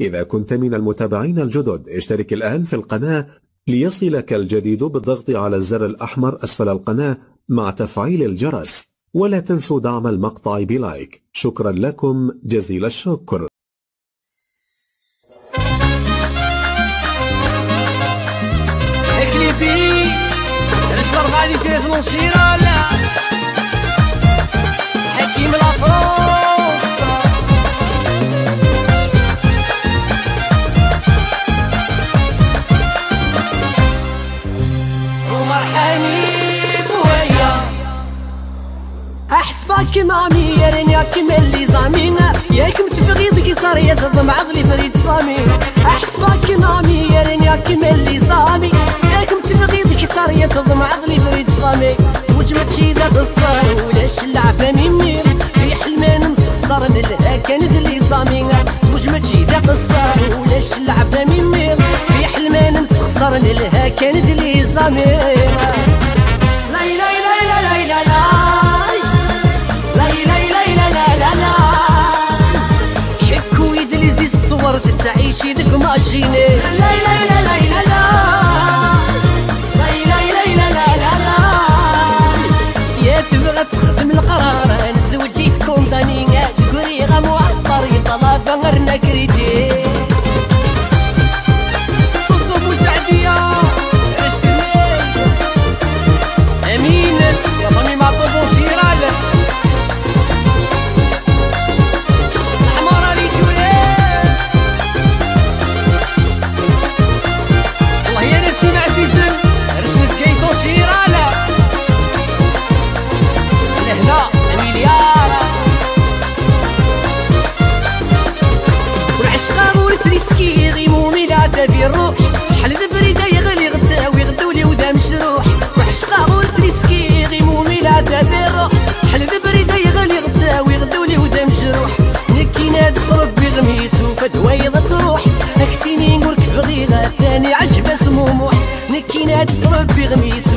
إذا كنت من المتابعين الجدد اشترك الآن في القناة ليصلك الجديد بالضغط على الزر الأحمر أسفل القناة مع تفعيل الجرس. ولا تنسوا دعم المقطع بلايك. شكرا لكم. جزيل الشكر. كليبي رجل حميد ويا. أحسبك مامي يا رينيا كيما اللي زامينا ياك متبغي ذكي يا تضم عضلي فريد صامي أحسبك مامي يا رينيا كيما اللي زامي. ياك متبغي ذكي يا تضم عضلي فريد صامي زوج ماشي ذا قصر ولاش اللعبة ميمي في حلمان مسخسر نلها كان اللي زامي زوج ماشي ذا قصر ولاش اللعبة ميمي في حلمان مسخسر نلها كان اللي زامي. تعيش يدك ما شغيني لا لا لا لا لا لا يا تبغى القرار نزوجيتكم ضنينة تقولي غمو عالطريق طلب غير نكريتي ابو تريسكي غيمو من عتبي الروح. شحال البريده يغلي غتساوي غدولي ودا مشروح. وحشقا ابو تريسكي غيمو من عتبي الروح. شحال البريده يغلي غتساوي غدولي ودا مشروح. نكي ناد ربي غميتو فدوايض تروح. أكتيني نقولك بغينا ثاني عجبة سموموح. نكي ناد ربي غميتو